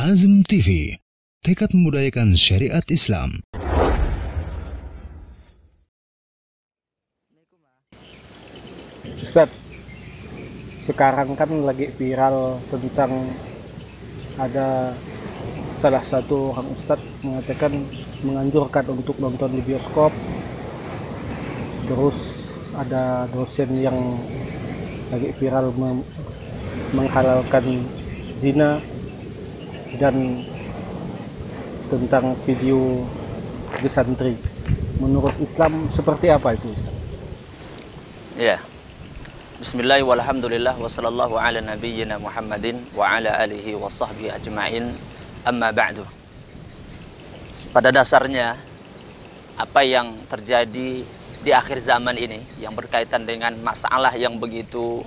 Azm TV, tekad membudayakan syariat Islam. Ustadz, sekarang kan lagi viral tentang ada salah satu orang Ustadz mengatakan menganjurkan untuk nonton di bioskop. Terus ada dosen yang lagi viral menghalalkan zina dan tentang video di santri. Menurut Islam seperti apa itu Ustaz? Ya. Bismillah walhamdulillah wa sallallahu ala nabiyyina Muhammadin wa ala alihi wa sahbihi ajma'in amma ba'du. Pada dasarnya apa yang terjadi di akhir zaman ini yang berkaitan dengan masalah yang begitu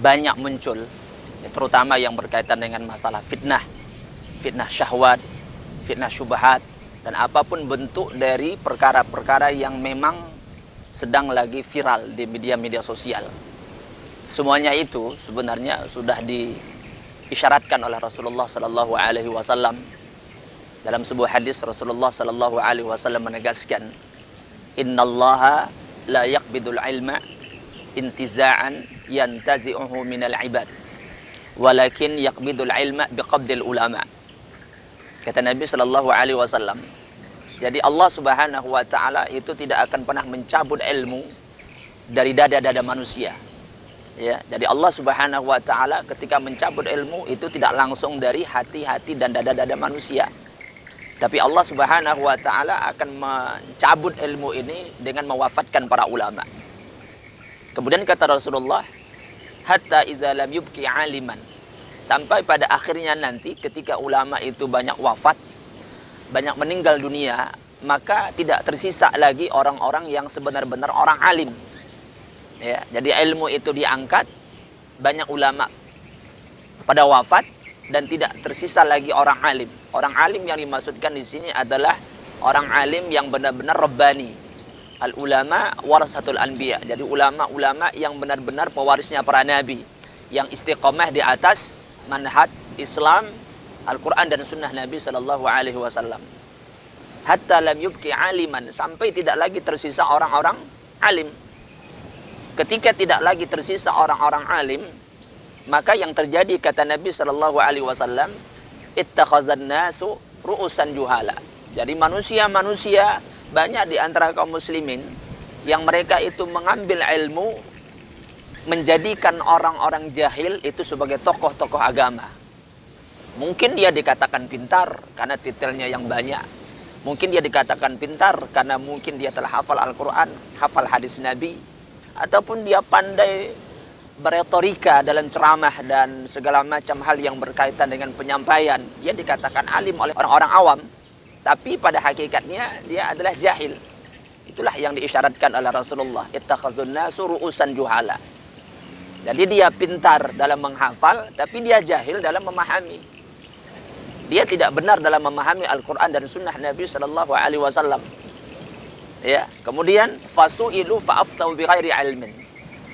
banyak muncul terutama yang berkaitan dengan masalah fitnah, fitnah syahwat, fitnah syubhat dan apa pun bentuk dari perkara-perkara yang memang sedang lagi viral di media-media sosial. Semuanya itu sebenarnya sudah diisyaratkan oleh Rasulullah Sallallahu Alaihi Wasallam. Dalam sebuah hadis Rasulullah Sallallahu Alaihi Wasallam menegaskan, Inna Allah la yaqbidul ilma intiza'an yantazi'uhu minal ibad walakin yaqbidul ilma biqabdil ulama kata Nabi Sallallahu Alaihi Wasallam jadi Allah Subhanahu wa taala itu tidak akan pernah mencabut ilmu dari dada-dada manusia. Ya, jadi Allah Subhanahu wa taala ketika mencabut ilmu itu tidak langsung dari hati-hati dan dada-dada manusia. Tapi Allah Subhanahu wa taala akan mencabut ilmu ini dengan mewafatkan para ulama. Kemudian kata Rasulullah, hatta idza lam yubqi aliman. Sampai pada akhirnya nanti ketika ulama itu banyak wafat, banyak meninggal dunia, maka tidak tersisa lagi orang-orang yang sebenar-benar orang alim. Ya, jadi ilmu itu diangkat, banyak ulama pada wafat dan tidak tersisa lagi orang alim. Orang alim yang dimaksudkan di sini adalah orang alim yang benar-benar rabbani. Al ulama warasatul anbiya. Jadi ulama-ulama yang benar-benar pewarisnya para nabi yang istiqomah di atas manhaj Islam Al-Quran dan Sunnah Nabi Sallallahu Alaihi Wasallam. Hatta lam yubki aliman sampai tidak lagi tersisa orang-orang alim. Ketika tidak lagi tersisa orang-orang alim, maka yang terjadi kata Nabi Sallallahu Alaihi Wasallam, ittakhazan nasu ru'usan juhala. Jadi manusia-manusia banyak di antara kaum muslimin yang mereka itu mengambil ilmu menjadikan orang-orang jahil itu sebagai tokoh-tokoh agama. Mungkin dia dikatakan pintar karena titelnya yang banyak. Mungkin dia dikatakan pintar karena mungkin dia telah hafal Al-Quran, hafal hadis Nabi. Ataupun dia pandai beretorika dalam ceramah dan segala macam hal yang berkaitan dengan penyampaian. Dia dikatakan alim oleh orang-orang awam. Tapi pada hakikatnya dia adalah jahil. Itulah yang diisyaratkan oleh Rasulullah. Ittakhazun nasu juhala. Jadi dia pintar dalam menghafal, tapi dia jahil dalam memahami dia tidak benar dalam memahami Al-Quran dan Sunnah Nabi Sallallahu Alaihi Wasallam. Ya, kemudian fasu'ilu fa'aftau bighairi ilmin.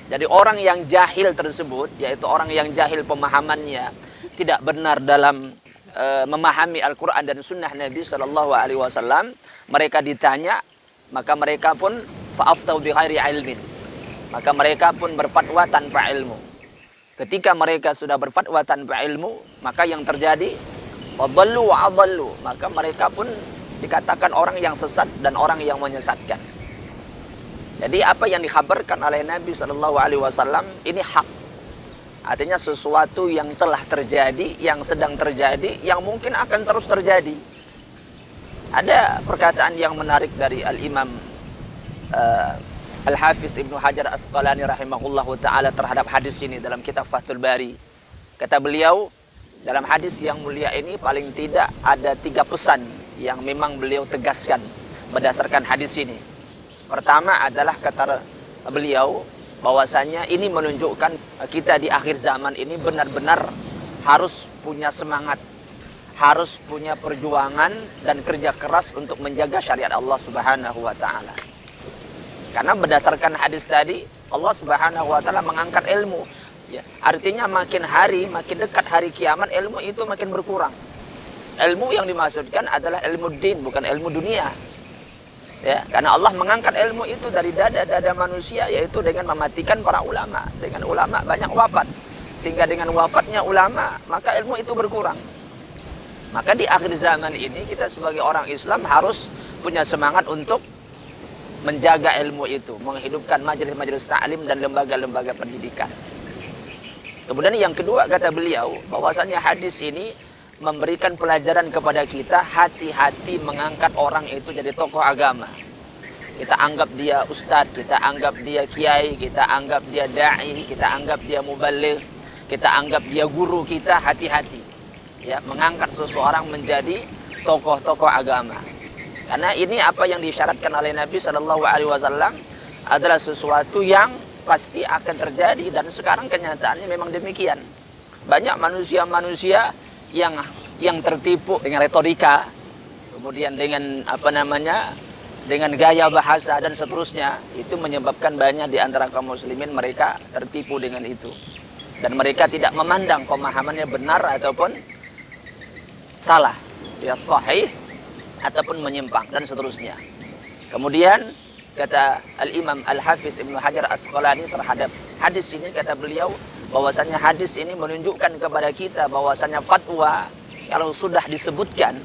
Jadi orang yang jahil tersebut, yaitu orang yang jahil pemahamannya, tidak benar dalam uh, memahami Al-Quran dan Sunnah Nabi Sallallahu Alaihi Wasallam, mereka ditanya, maka mereka pun fa'aftau bighairi ilmin. Maka mereka pun berfatwa tanpa ilmu. Ketika mereka sudah berfatwa tanpa ilmu, maka yang terjadi Wadallu wa. Maka mereka pun dikatakan orang yang sesat dan orang yang menyesatkan. Jadi apa yang dikhabarkan oleh Nabi Shallallahu Alaihi Wasallam ini hak. Artinya sesuatu yang telah terjadi, yang sedang terjadi, yang mungkin akan terus terjadi. Ada perkataan yang menarik dari Al Imam uh, Al Hafiz Ibnu Hajar Asqalani rahimahullah taala terhadap hadis ini dalam kitab Fathul Bari. Kata beliau, dalam hadis yang mulia ini paling tidak ada tiga pesan yang memang beliau tegaskan berdasarkan hadis ini. Pertama adalah kata beliau bahwasanya ini menunjukkan kita di akhir zaman ini benar-benar harus punya semangat, harus punya perjuangan dan kerja keras untuk menjaga syariat Allah Subhanahu wa taala. Karena berdasarkan hadis tadi Allah Subhanahu wa taala mengangkat ilmu Ya, artinya makin hari, makin dekat hari kiamat, ilmu itu makin berkurang. Ilmu yang dimaksudkan adalah ilmu din, bukan ilmu dunia. Ya, karena Allah mengangkat ilmu itu dari dada-dada manusia, yaitu dengan mematikan para ulama. Dengan ulama banyak wafat. Sehingga dengan wafatnya ulama, maka ilmu itu berkurang. Maka di akhir zaman ini, kita sebagai orang Islam harus punya semangat untuk menjaga ilmu itu, menghidupkan majelis-majelis ta'lim dan lembaga-lembaga pendidikan. Kemudian yang kedua kata beliau bahwasanya hadis ini memberikan pelajaran kepada kita hati-hati mengangkat orang itu jadi tokoh agama. Kita anggap dia ustadz, kita anggap dia kiai, kita anggap dia dai, kita anggap dia mubalik, kita anggap dia guru kita hati-hati. Ya, mengangkat seseorang menjadi tokoh-tokoh agama. Karena ini apa yang disyaratkan oleh Nabi Shallallahu Alaihi Wasallam adalah sesuatu yang pasti akan terjadi dan sekarang kenyataannya memang demikian. Banyak manusia-manusia yang yang tertipu dengan retorika, kemudian dengan apa namanya dengan gaya bahasa dan seterusnya itu menyebabkan banyak di antara kaum muslimin mereka tertipu dengan itu. Dan mereka tidak memandang pemahamannya benar ataupun salah. Ya sahih ataupun menyimpang dan seterusnya. Kemudian kata Al-Imam Al-Hafiz Ibnu Hajar Asqalani terhadap hadis ini kata beliau bahwasanya hadis ini menunjukkan kepada kita bahwasanya fatwa kalau sudah disebutkan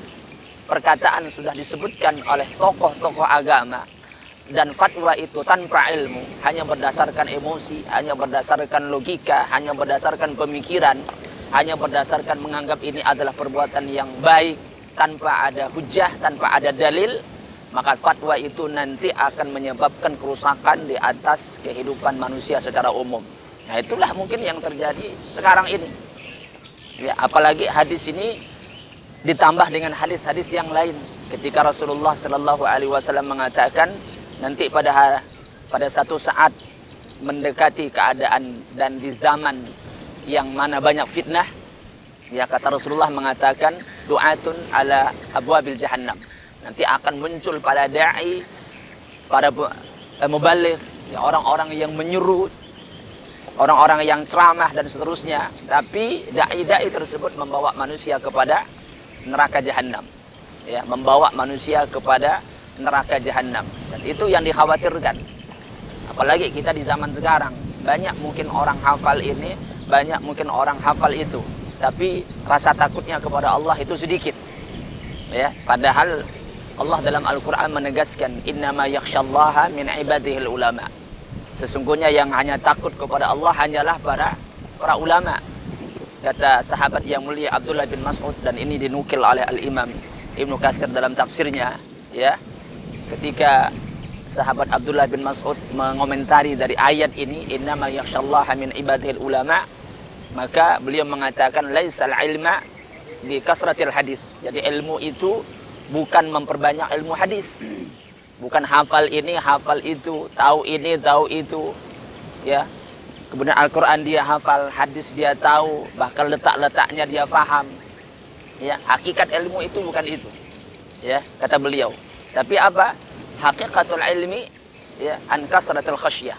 perkataan sudah disebutkan oleh tokoh-tokoh agama dan fatwa itu tanpa ilmu hanya berdasarkan emosi hanya berdasarkan logika hanya berdasarkan pemikiran hanya berdasarkan menganggap ini adalah perbuatan yang baik tanpa ada hujah tanpa ada dalil maka fatwa itu nanti akan menyebabkan kerusakan di atas kehidupan manusia secara umum. Nah itulah mungkin yang terjadi sekarang ini. Ya, apalagi hadis ini ditambah dengan hadis-hadis yang lain. Ketika Rasulullah Shallallahu Alaihi Wasallam mengatakan nanti pada pada satu saat mendekati keadaan dan di zaman yang mana banyak fitnah, ya kata Rasulullah mengatakan doatun ala abwabil jahannam nanti akan muncul pada dai, pada eh, mubalik, ya, orang-orang yang menyuruh, orang-orang yang ceramah dan seterusnya. Tapi dai-dai tersebut membawa manusia kepada neraka jahanam. Ya, membawa manusia kepada neraka jahanam. Dan itu yang dikhawatirkan. Apalagi kita di zaman sekarang, banyak mungkin orang hafal ini, banyak mungkin orang hafal itu. Tapi rasa takutnya kepada Allah itu sedikit. Ya, padahal Allah dalam Al-Quran menegaskan innama yakhshallaha min ibadihil ulama. Sesungguhnya yang hanya takut kepada Allah hanyalah para para ulama. Kata sahabat yang mulia Abdullah bin Mas'ud dan ini dinukil oleh Al-Imam Ibnu Katsir dalam tafsirnya ya. Ketika sahabat Abdullah bin Mas'ud mengomentari dari ayat ini innama yakhshallaha min ibadihil ulama maka beliau mengatakan laisal ilma di kasratil hadis jadi ilmu itu bukan memperbanyak ilmu hadis. Bukan hafal ini, hafal itu, tahu ini, tahu itu. Ya. Kemudian Al-Qur'an dia hafal, hadis dia tahu, bahkan letak-letaknya dia paham. Ya, hakikat ilmu itu bukan itu. Ya, kata beliau. Tapi apa? Hakikatul ilmi ya an kasratul khasyah.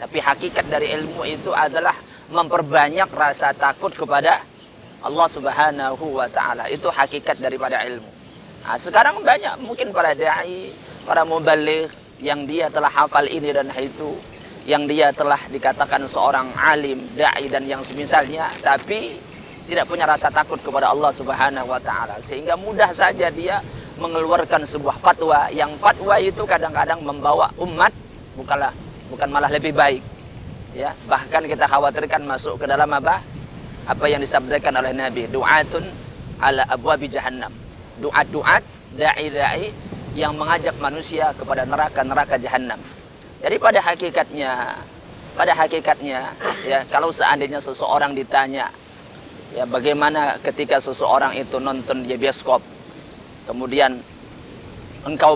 Tapi hakikat dari ilmu itu adalah memperbanyak rasa takut kepada Allah Subhanahu wa taala. Itu hakikat daripada ilmu. Nah, sekarang banyak mungkin para dai, para mubalik yang dia telah hafal ini dan itu, yang dia telah dikatakan seorang alim, dai dan yang semisalnya, tapi tidak punya rasa takut kepada Allah Subhanahu wa taala sehingga mudah saja dia mengeluarkan sebuah fatwa yang fatwa itu kadang-kadang membawa umat bukanlah bukan malah lebih baik ya bahkan kita khawatirkan masuk ke dalam apa? Apa yang disabdakan oleh Nabi. Du'atun ala abwabi jahannam. Duat-duat, dai-dai yang mengajak manusia kepada neraka-neraka jahanam. Jadi pada hakikatnya, pada hakikatnya ya kalau seandainya seseorang ditanya ya bagaimana ketika seseorang itu nonton di bioskop kemudian engkau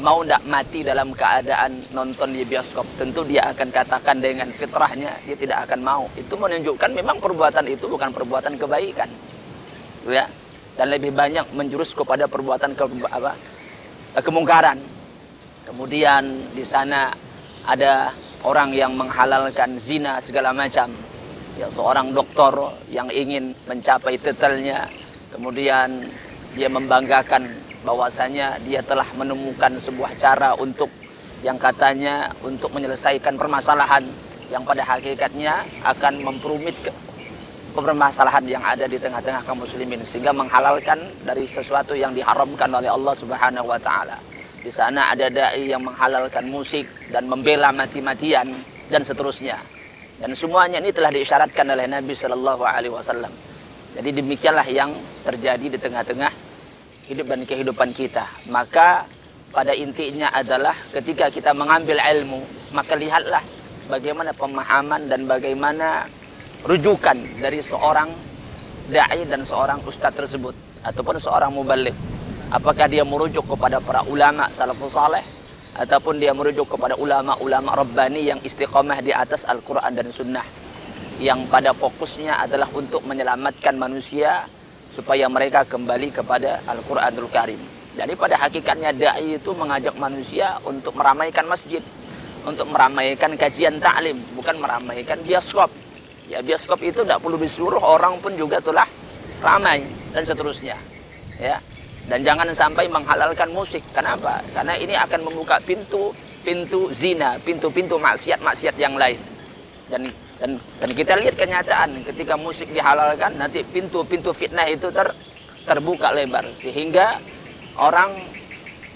mau tidak mati dalam keadaan nonton di bioskop tentu dia akan katakan dengan fitrahnya dia tidak akan mau itu menunjukkan memang perbuatan itu bukan perbuatan kebaikan ya dan lebih banyak menjurus kepada perbuatan ke, apa, kemungkaran. Kemudian di sana ada orang yang menghalalkan zina segala macam. ya seorang doktor yang ingin mencapai titelnya kemudian dia membanggakan bahwasanya dia telah menemukan sebuah cara untuk yang katanya untuk menyelesaikan permasalahan yang pada hakikatnya akan memperumit permasalahan yang ada di tengah-tengah kaum muslimin sehingga menghalalkan dari sesuatu yang diharamkan oleh Allah Subhanahu wa taala. Di sana ada dai yang menghalalkan musik dan membela mati-matian dan seterusnya. Dan semuanya ini telah diisyaratkan oleh Nabi Shallallahu alaihi wasallam. Jadi demikianlah yang terjadi di tengah-tengah hidup dan kehidupan kita. Maka pada intinya adalah ketika kita mengambil ilmu, maka lihatlah bagaimana pemahaman dan bagaimana rujukan dari seorang dai dan seorang ustadz tersebut ataupun seorang mubalik apakah dia merujuk kepada para ulama salafus saleh ataupun dia merujuk kepada ulama-ulama rabbani yang istiqomah di atas Al-Quran dan Sunnah yang pada fokusnya adalah untuk menyelamatkan manusia supaya mereka kembali kepada Al-Quranul Karim. Jadi pada hakikatnya da'i itu mengajak manusia untuk meramaikan masjid, untuk meramaikan kajian taklim, bukan meramaikan bioskop. Ya bioskop itu tidak perlu disuruh orang pun juga telah ramai dan seterusnya. Ya. Dan jangan sampai menghalalkan musik. Kenapa? Karena ini akan membuka pintu pintu zina, pintu-pintu maksiat-maksiat yang lain. Dan dan dan kita lihat kenyataan ketika musik dihalalkan nanti pintu-pintu fitnah itu ter terbuka lebar. Sehingga orang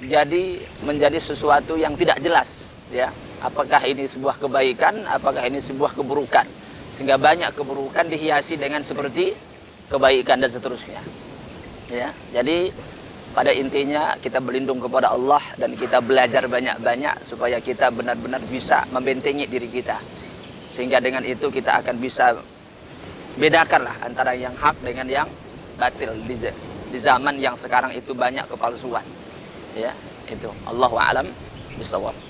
jadi menjadi sesuatu yang tidak jelas ya. Apakah ini sebuah kebaikan apakah ini sebuah keburukan? Sehingga banyak keburukan dihiasi dengan seperti kebaikan dan seterusnya ya. Jadi pada intinya kita berlindung kepada Allah dan kita belajar banyak-banyak supaya kita benar-benar bisa membentengi diri kita sehingga dengan itu kita akan bisa bedakanlah antara yang hak dengan yang batil di, zaman yang sekarang itu banyak kepalsuan. Ya itu. Allah alam bisawab